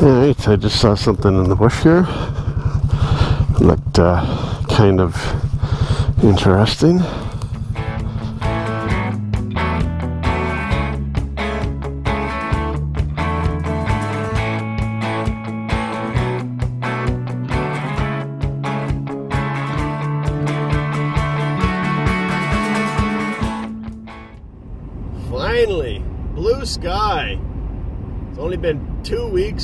Alright, I just saw something in the bush here. Looked uh, kind of interesting.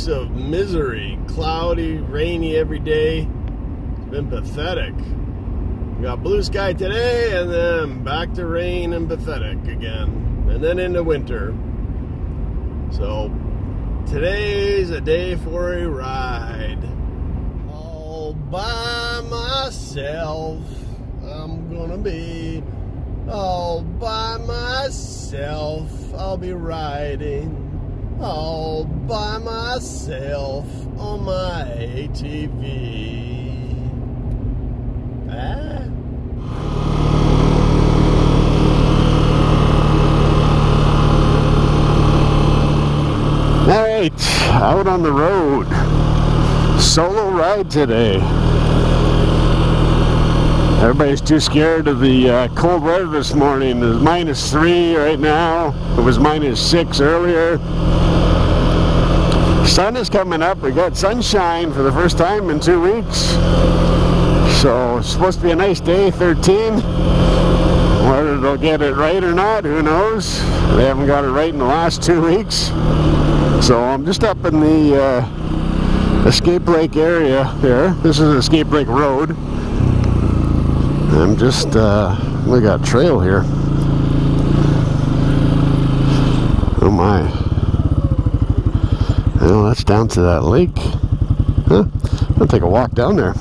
Weeks of misery. Cloudy, rainy every day. It's been pathetic. We got blue sky today and then back to rain and pathetic again. And then into winter. So today's a day for a ride. All by myself. I'm gonna be all by myself. I'll be riding all by myself on my ATV. Ah. Alright, out on the road. Solo ride today. Everybody's too scared of the uh, cold weather this morning. It's minus three right now. It was minus six earlier. Sun is coming up. We got sunshine for the first time in two weeks. So it's supposed to be a nice day, 13. Whether they'll get it right or not, who knows? They haven't got it right in the last two weeks. So I'm just up in the uh, Escape Lake area there. This is Escape Lake Road. I'm just, uh, we got trail here. Oh my. Well, that's down to that lake. Huh? I'll take a walk down there.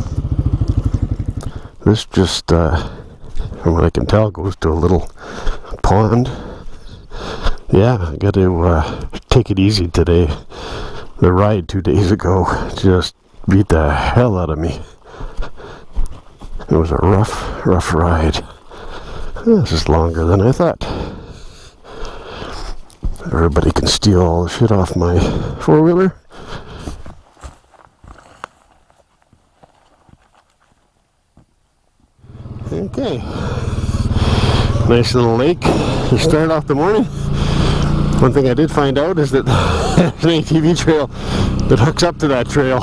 This just, uh, from what I can tell, goes to a little pond. Yeah, I got to uh, take it easy today. The ride two days ago just beat the hell out of me. It was a rough, rough ride. This is longer than I thought. Everybody can steal all the shit off my four wheeler. Okay. Nice little lake to start off the morning. One thing I did find out is that there's an ATV trail that hooks up to that trail.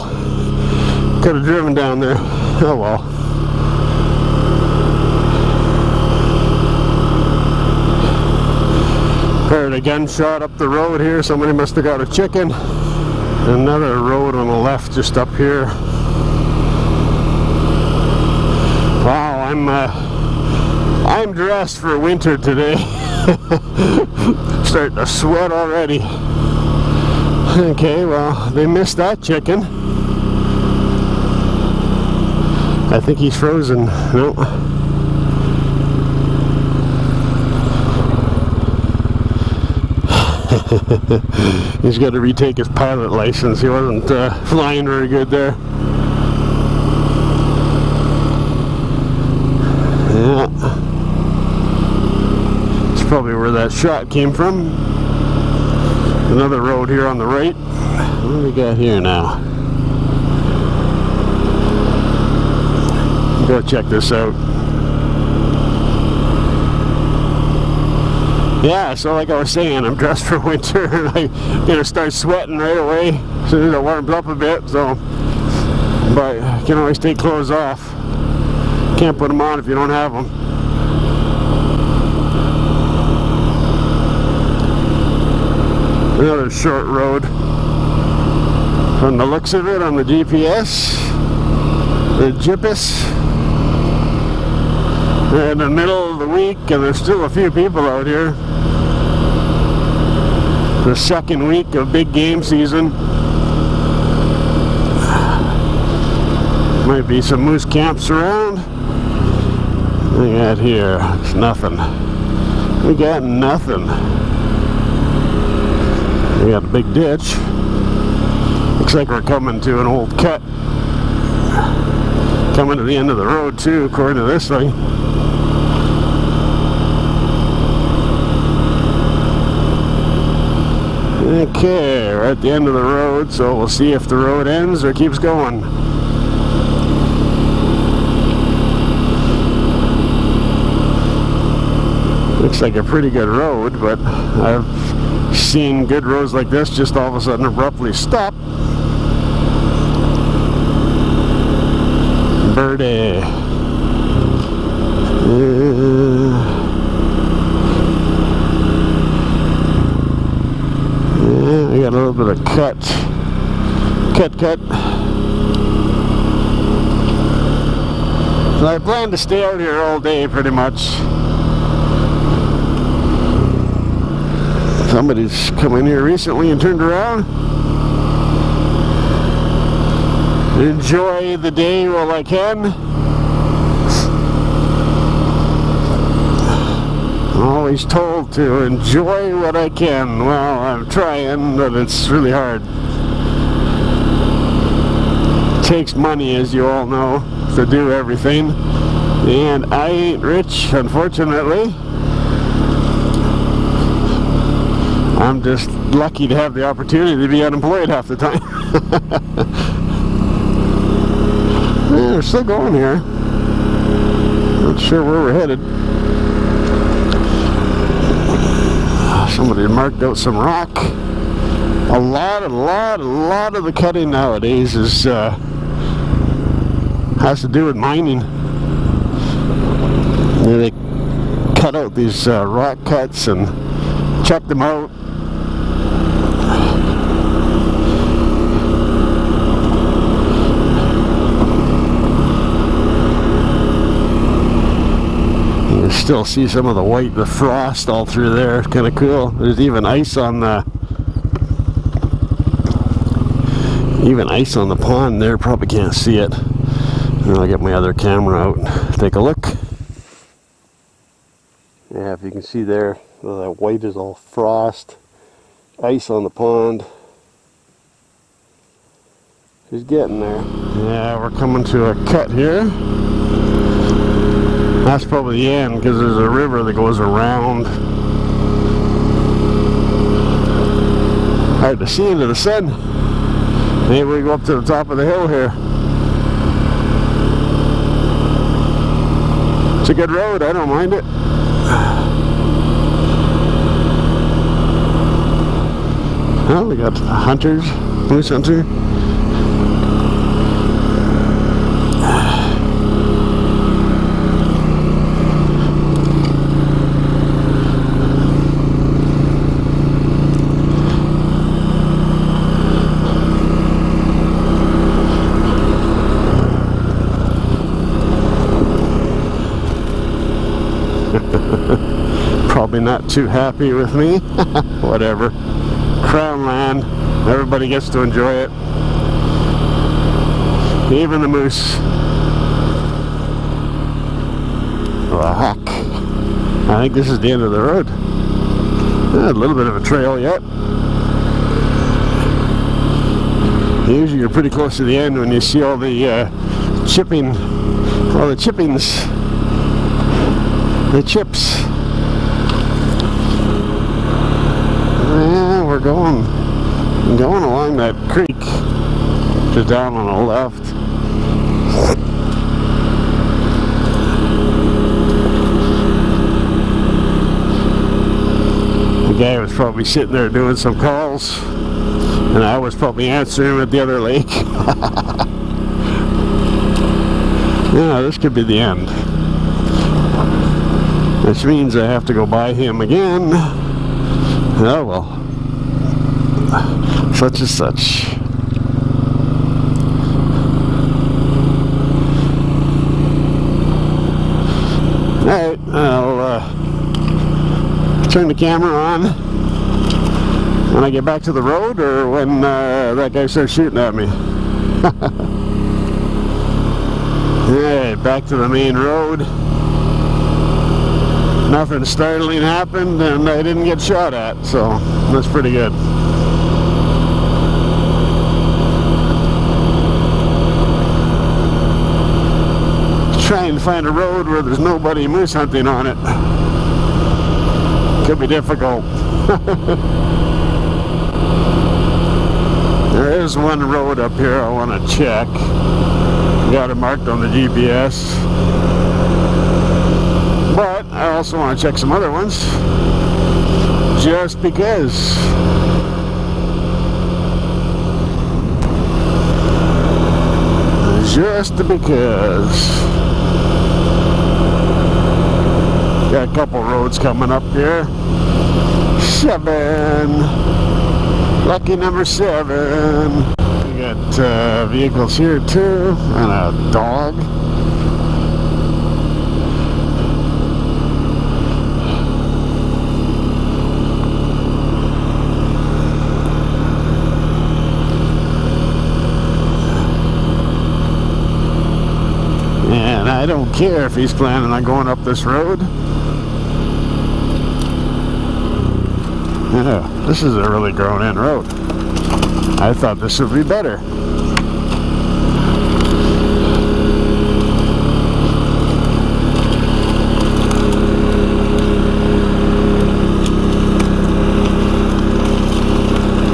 Could have driven down there. Oh well. Heard a gunshot up the road here. Somebody must have got a chicken. Another road on the left just up here. Wow, I'm uh, I'm dressed for winter today. Starting to sweat already. Okay, well, they missed that chicken. I think he's frozen. No. he's got to retake his pilot license. He wasn't uh, flying very good there. Yeah. It's probably where that shot came from. Another road here on the right. What do we got here now? Go check this out. Yeah, so like I was saying, I'm dressed for winter and I'm gonna start sweating right away as soon as it warms up a bit, so but I can always take clothes off. Can't put them on if you don't have them. Another short road. From the looks of it on the GPS, the GPS. In the middle of the week and there's still a few people out here. The second week of big game season. Might be some moose camps around. We got here, it's nothing. We got nothing. We got a big ditch. Looks like we're coming to an old cut. Coming to the end of the road too, according to this thing. Okay, we're at the end of the road, so we'll see if the road ends or keeps going. Looks like a pretty good road, but I've seen good roads like this just all of a sudden abruptly stop. Birdie. Uh, yeah, I got a little bit of cut. Cut, cut. So I plan to stay out here all day pretty much. Somebody's come in here recently and turned around. Enjoy the day while I can. I'm always told to enjoy what I can. Well, I'm trying, but it's really hard. Takes money, as you all know, to do everything. And I ain't rich, unfortunately. I'm just lucky to have the opportunity to be unemployed half the time. yeah, we're still going here. Not sure where we're headed. Somebody marked out some rock. A lot, a lot, a lot of the cutting nowadays is uh, has to do with mining. they cut out these uh, rock cuts and chuck them out You still see some of the white, the frost all through there. Kind of cool. There's even ice on the even ice on the pond there. Probably can't see it. And I'll get my other camera out. And take a look. Yeah, if you can see there, the white is all frost. Ice on the pond. She's getting there. Yeah, we're coming to a cut here. That's probably the end because there's a river that goes around. Hard to see into the sun. Maybe we go up to the top of the hill here. It's a good road, I don't mind it. Well, we got hunters, moose hunter. Not too happy with me. Whatever. Crown land. Everybody gets to enjoy it. Even the moose. Heck. I think this is the end of the road. a little bit of a trail yet. Usually you're pretty close to the end when you see all the uh, chipping, all the chippings the chips. Yeah, we're going going along that creek. Just down on the left. The guy was probably sitting there doing some calls and I was probably answering at the other lake. yeah, this could be the end which means I have to go by him again. Oh well. Such as such. Alright, I'll uh, turn the camera on when I get back to the road or when uh, that guy starts shooting at me. Alright, back to the main road nothing startling happened and I didn't get shot at, so that's pretty good. Trying to find a road where there's nobody moose hunting on it. Could be difficult. There's one road up here I want to check. Got it marked on the GPS. But I also want to check some other ones. Just because. Just because. Got a couple roads coming up here. Seven. Lucky number seven. We got uh, vehicles here too, and a dog. And I don't care if he's planning on going up this road. Yeah, this is a really grown in road. I thought this would be better.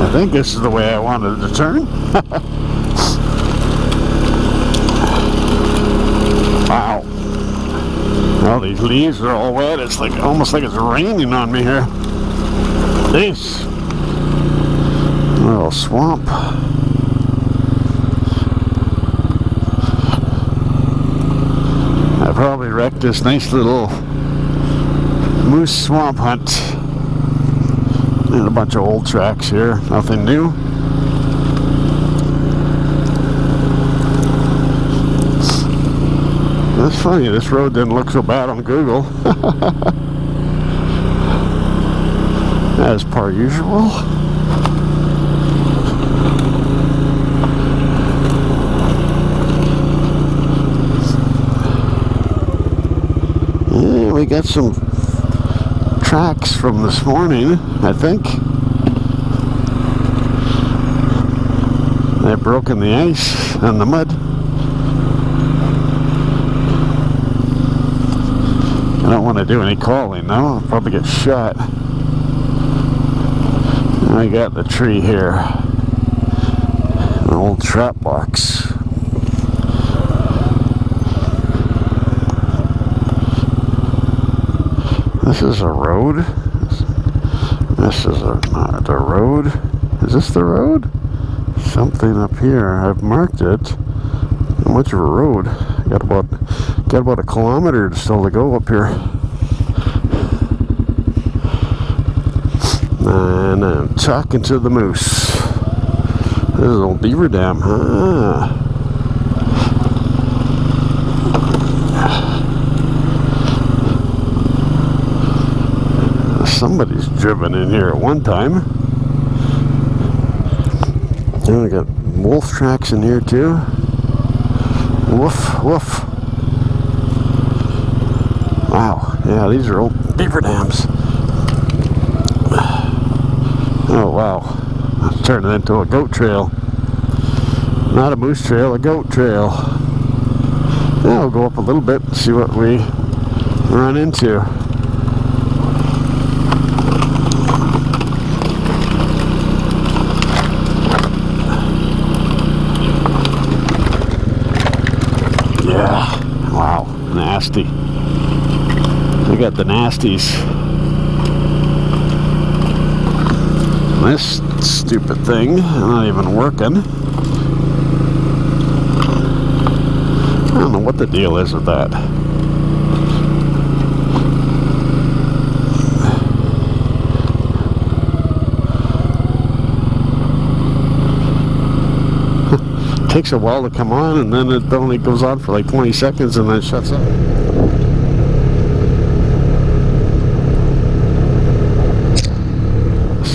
I think this is the way I wanted to turn. wow. All these leaves are all wet. It's like almost like it's raining on me here. This little swamp. I probably wrecked this nice little moose swamp hunt. And a bunch of old tracks here, nothing new. That's funny, this road didn't look so bad on Google. As per usual. Yeah, we got some tracks from this morning, I think. They've broken the ice and the mud. I don't want to do any calling though, I'll probably get shot. I got the tree here. An old trap box. This is a road. This is a, not a road. Is this the road? Something up here. I've marked it. Much of a road? Got about got about a kilometer still to go up here. And I'm talking to the moose. This is old beaver dam. Ah. Somebody's driven in here at one time. And we got wolf tracks in here too. Woof, woof. Wow, yeah, these are old beaver dams. Oh wow, it's turning into a goat trail. Not a moose trail, a goat trail. Now we'll go up a little bit and see what we run into. Yeah, wow, nasty. We got the nasties. This stupid thing, not even working. I don't know what the deal is with that. Takes a while to come on and then it only goes on for like 20 seconds and then shuts up.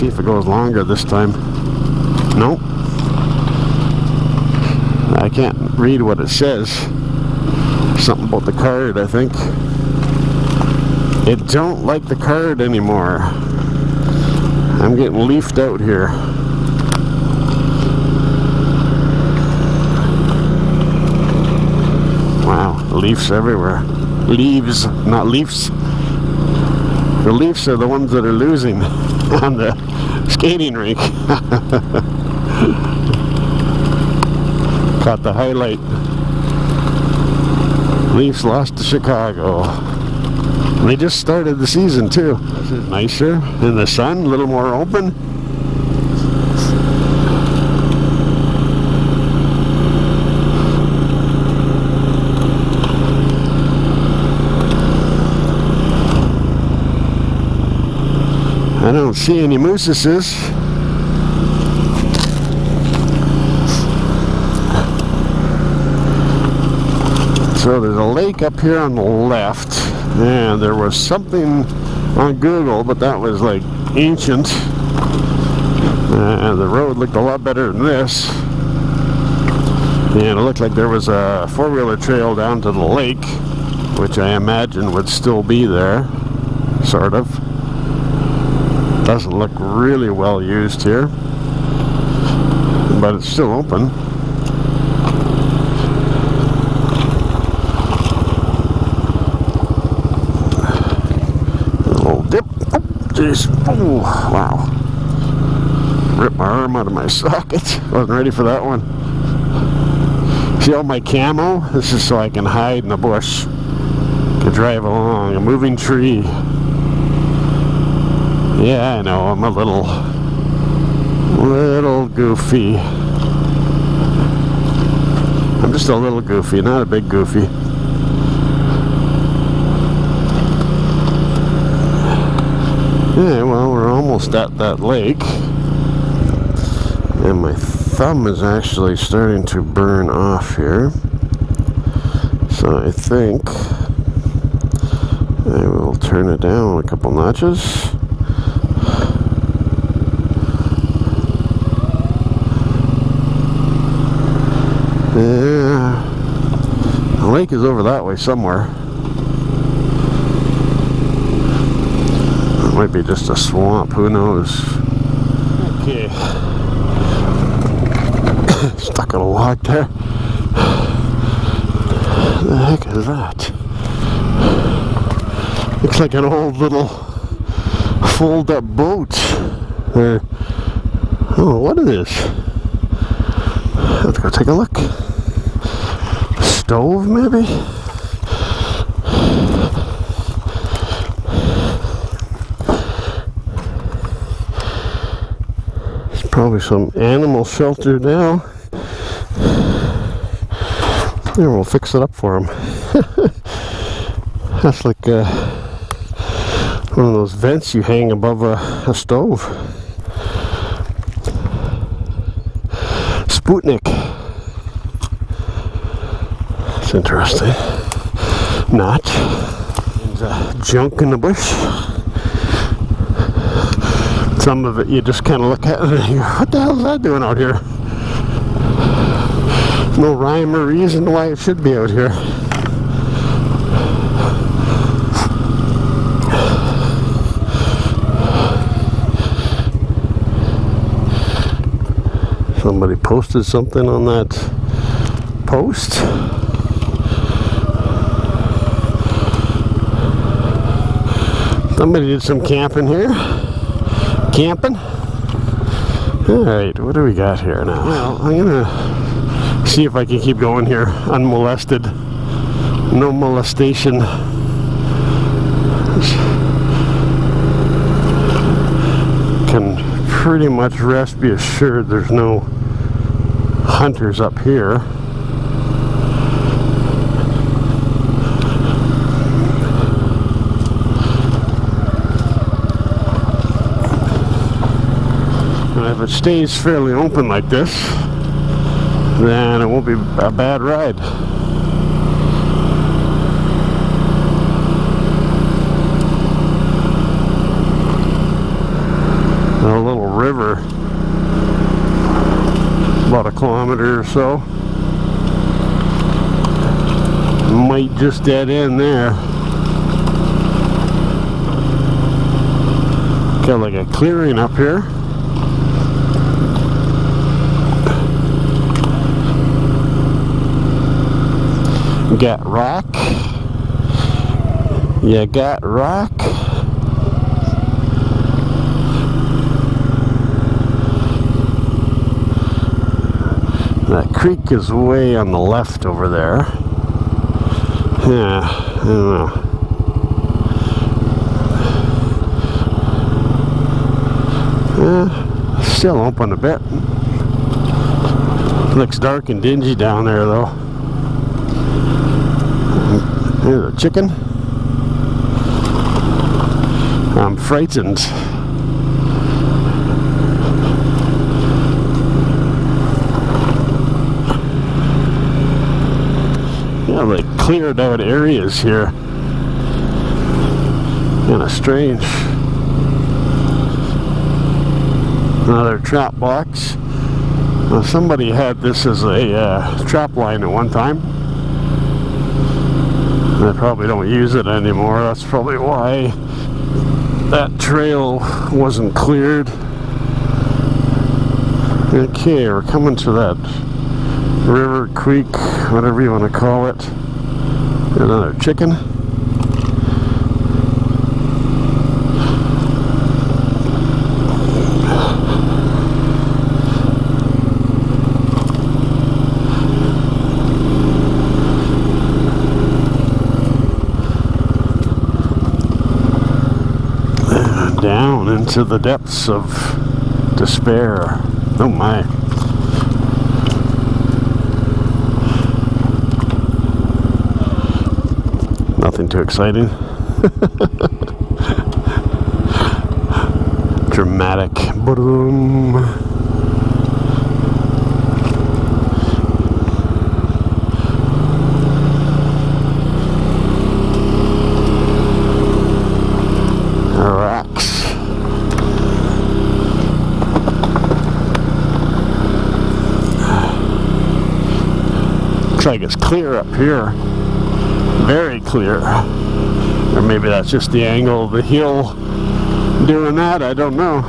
See if it goes longer this time. Nope. I can't read what it says. Something about the card, I think. It don't like the card anymore. I'm getting leafed out here. Wow, leaves everywhere. Leaves, not leaves. The leaves are the ones that are losing on the skating rink. Caught the highlight. Leafs lost to Chicago. They just started the season too. This is nicer in the sun, a little more open. I don't see any mooses. So there's a lake up here on the left, and there was something on Google, but that was like ancient. And the road looked a lot better than this. And it looked like there was a four-wheeler trail down to the lake, which I imagine would still be there, sort of. Doesn't look really well used here, but it's still open. Oh, jeez. Oh, wow. Ripped my arm out of my socket. Wasn't ready for that one. See all my camo? This is so I can hide in the bush. Can drive along a moving tree. Yeah, I know. I'm a little, little goofy. I'm just a little goofy, not a big goofy. Yeah, well, we're almost at that lake. And my thumb is actually starting to burn off here. So I think I will turn it down a couple notches. Yeah, the lake is over that way somewhere. It might be just a swamp, who knows? Okay. Stuck on a log there. What the heck is that? Looks like an old little fold-up boat. Uh, oh, what is this? Let's go take a look. Stove, maybe? It's probably some animal shelter now. Here, we'll fix it up for him. That's like uh, one of those vents you hang above a, a stove. Sputnik. Interesting. Not. Uh, junk in the bush some of it you just kind of look at and you what the hell is that doing out here? No rhyme or reason why it should be out here. Somebody posted something on that post. Somebody did some camping here camping. All right, what do we got here now? Well, I'm gonna see if I can keep going here unmolested. No molestation. Can pretty much rest be assured there's no hunters up here. If it stays fairly open like this, then it won't be a bad ride. a little river, about a kilometer or so. Might just dead end there. Got like a clearing up here. Got rock. You got rock. That creek is way on the left over there. Yeah, I don't know. Yeah, still open a bit. Looks dark and dingy down there though. There's a chicken. I'm frightened. Yeah, like cleared out areas here. Kind of strange. Another trap box. Somebody had this as a uh, trap line at one time. They probably don't use it anymore. That's probably why that trail wasn't cleared. Okay, we're coming to that river, creek, whatever you want to call it. Another chicken. Into the depths of despair. Oh my. Nothing too exciting. Dramatic. Boom. Looks like it's clear up here. Very clear. Or maybe that's just the angle of the hill doing that, I don't know.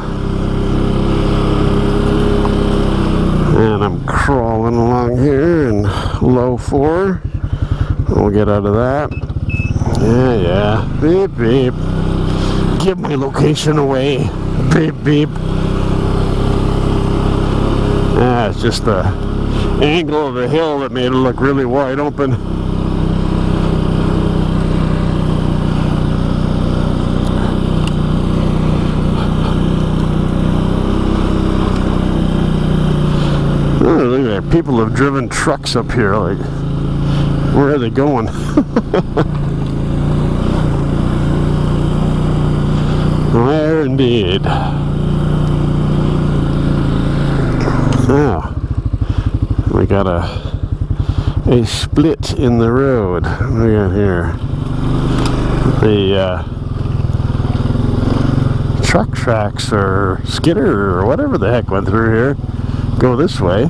And I'm crawling along here in low four. We'll get out of that. Yeah, yeah. Beep, beep. Give my location away. Beep, beep. Yeah, it's just the angle of the hill that made it look really wide open. Oh, look at that. People have driven trucks up here. Like, where are they going? Where indeed. Now, we got a a split in the road. We got here? The uh, truck tracks or skidder or whatever the heck went through here go this way.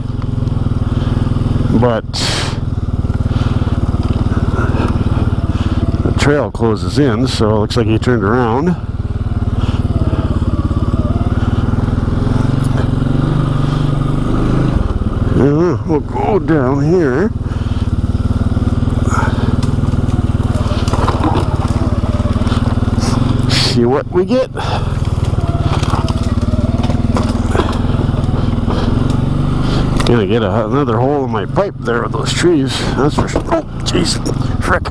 But the trail closes in, so it looks like he turned around. Uh, we'll go down here. See what we get. Gonna get a, another hole in my pipe there with those trees. That's for sure. Oh, jeez. Frick.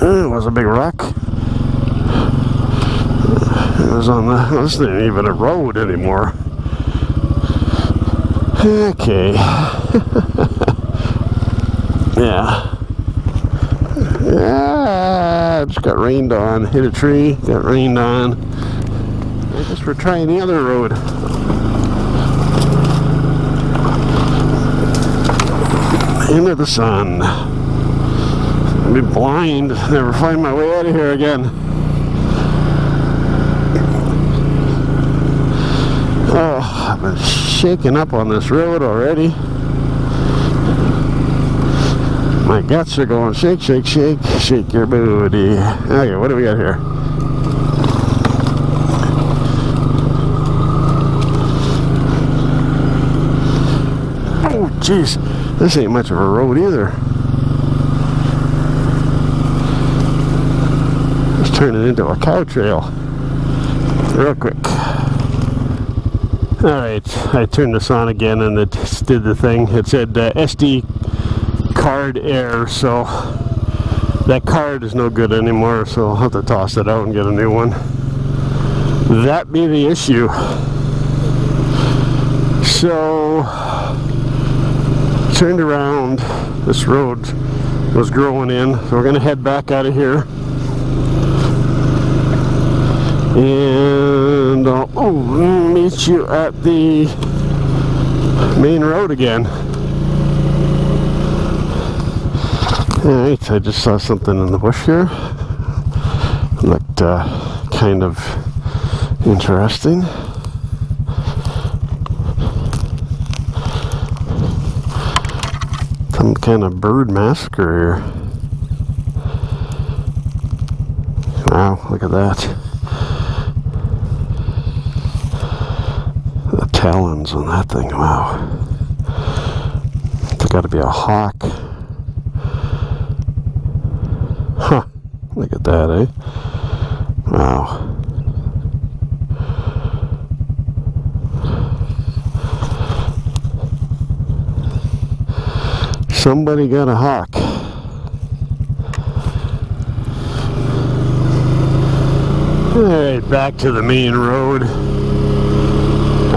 Uh, it was a big rock. It was on the. This isn't even a road anymore. Okay. yeah. Yeah, just got rained on. Hit a tree, got rained on. I guess we're trying the other road. Into the sun. I'll be blind. Never find my way out of here again. Oh, shaking up on this road already. My guts are going shake, shake, shake, shake your booty. Okay, what do we got here? Oh, jeez. This ain't much of a road either. It's turning into a cow trail. Real quick. Alright, I turned this on again and it did the thing. It said uh, SD card error, so that card is no good anymore, so I'll have to toss it out and get a new one. That be the issue. So, turned around, this road was growing in, so we're going to head back out of here. And I'll oh, meet you at the main road again. Alright, I just saw something in the bush here. Looked uh, kind of interesting. Some kind of bird massacre here. Wow, look at that. Talons on that thing, wow. It's got to be a hawk. Huh, look at that, eh? Wow. Somebody got a hawk. Alright, back to the main road.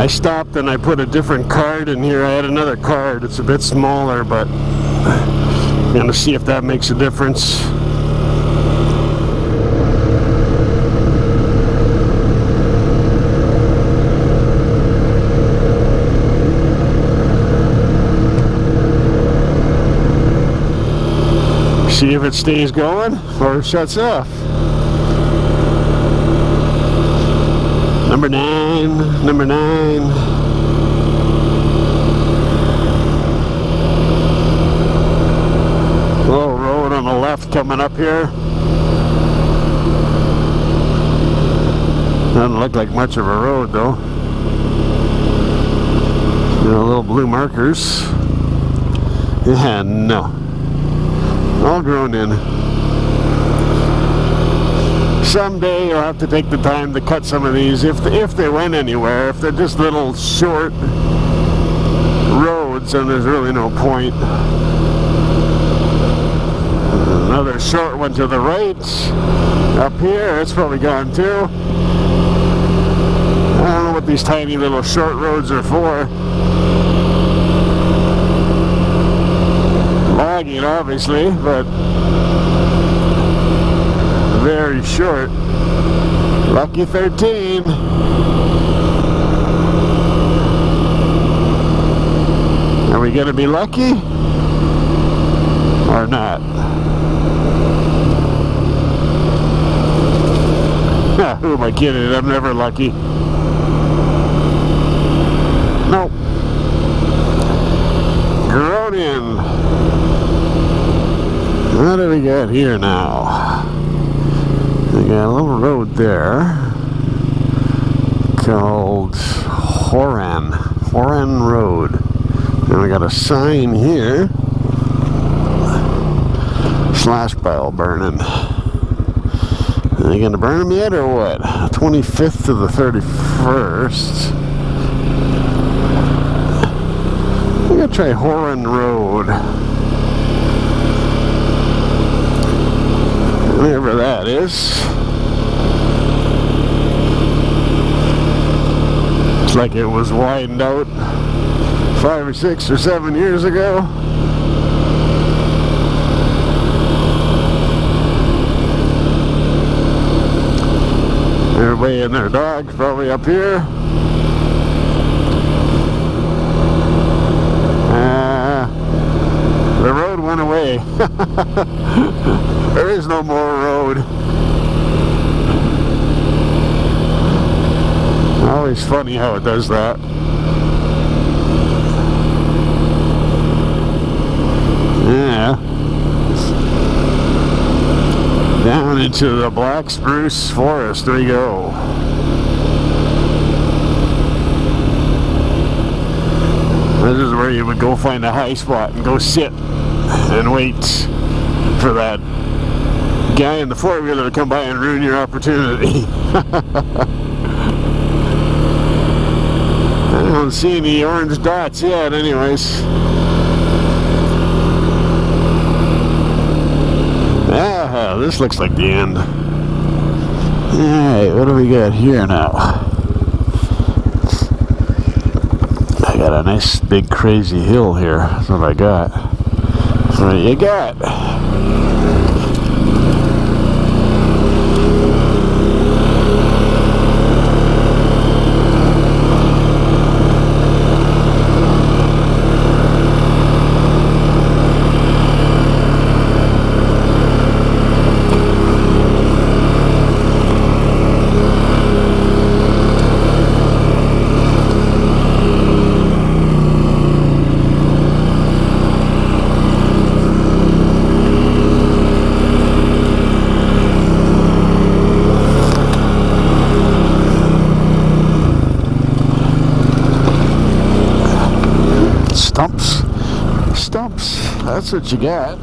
I stopped and I put a different card in here. I had another card. It's a bit smaller, but I'm going to see if that makes a difference. See if it stays going or shuts off. Number nine, number nine. Little road on the left coming up here. Doesn't look like much of a road though. You know, little blue markers. Yeah, no. All grown in someday you'll have to take the time to cut some of these if if they went anywhere. If they're just little short roads, then there's really no point. Another short one to the right. Up here, it's probably gone too. I don't know what these tiny little short roads are for. Logging, obviously, but very short. Lucky 13. Are we going to be lucky? Or not? Who am I kidding? I'm never lucky. Nope. Gronin. What do we got here now? Got a little road there called Horan, Horan Road. And we got a sign here. Slash pile burning. Are they gonna burn them yet or what? 25th to the 31st. We're gonna try Horan Road. whatever that is. It's like it was widened out five or six or seven years ago. Everybody and their dogs probably up here. Uh, the road went away. There is no more road. Always funny how it does that. Yeah. Down into the black spruce forest There we go. This is where you would go find a high spot and go sit and wait for that guy in the four-wheeler to come by and ruin your opportunity. I don't see any orange dots yet, anyways. Ah, this looks like the end. Alright, what do we got here now? I got a nice big crazy hill here. That's what I got. What you got? What you got.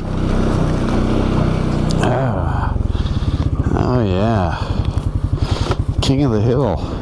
Ah. Oh, yeah. King of the hill.